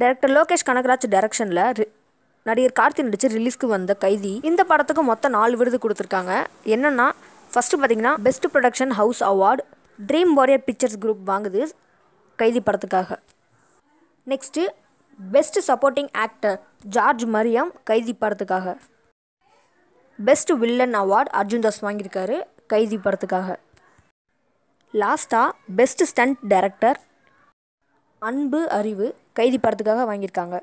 Director Lokesh Kanagaraj டைரக்ஷனில் நடிகர் கார்த்தி நடித்து ரிலீஸ்க்கு வந்த கைதி. இந்த படத்துக்கு மொத்தம் நாலு விருது கொடுத்துருக்காங்க. என்னென்னா ஃபஸ்ட்டு பார்த்தீங்கன்னா best production house award Dream Warrior Pictures group வாங்குது கைதி படத்துக்காக. Next best supporting actor George Maryam Kaithi படத்துக்காக. Best villain award Arjun Das வாங்கியிருக்காரு கைதி படத்துக்காக. லாஸ்ட்டாக பெஸ்ட் ஸ்டண்ட் டைரக்டர் அன்பு அறிவு கைதி படத்துக்காக வாங்கியிருக்காங்க.